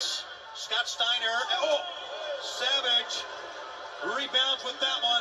Scott Steiner. Oh, Savage rebounds with that one,